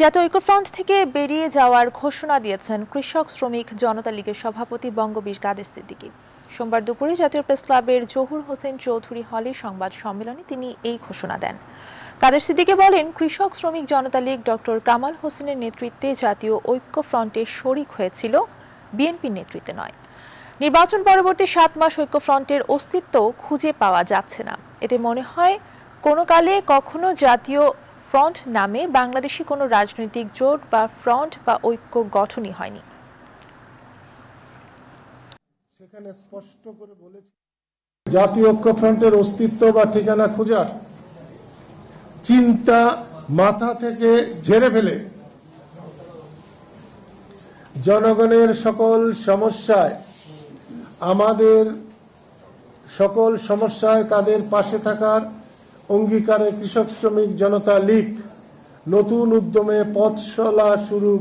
জাতীয় ঐক্যফ্রন্ট থেকে বেরিয়ে যাওয়ার ঘোষণা দিয়েছেন কৃষক শ্রমিক জনতা লীগের সভাপতি বঙ্গবীর কাদের সিদ্দিকী। সোমবার দুপুরে জাতীয় প্রেস ক্লাবের জহুর হোসেন চৌধুরী হলে সংবাদ সম্মেলনে তিনি এই ঘোষণা দেন। কাদের সিদ্দিকে বলেন, কৃষক শ্রমিক জনতা লীগ ডক্টর কামাল হোসেনের নেতৃত্বে জাতীয় ঐক্য ফ্রন্টে শরিক হয়েছিল, বিএনপির নেতৃত্বে নয়। নির্বাচন পরবর্তী সাত মাস ঐক্যফ্রন্টের অস্তিত্ব খুঁজে পাওয়া যাচ্ছে না। এতে মনে হয়, কোনো কালে কখনো জাতীয় ফ্রন্ট নামে বাংলাদেশি কোনো রাজনৈতিক জোট বা ফ্রন্ট বা ঐক্য গঠনই হয়নি। সেখানে স্পষ্ট করে বলেছে, জাতীয় ঐক্যফ্রন্টের অস্তিত্ব বা ঠিকানা খোঁজার চিন্তা মাথা থেকে ঝেড়ে ফেলে। জনগণের সকল সমস্যায়, আমাদের সকল সমস্যায় তাদের পাশে থাকার অঙ্গীকারে কৃষক শ্রমিক জনতা লীগ নতুন উদ্যমে পথশলা শুরু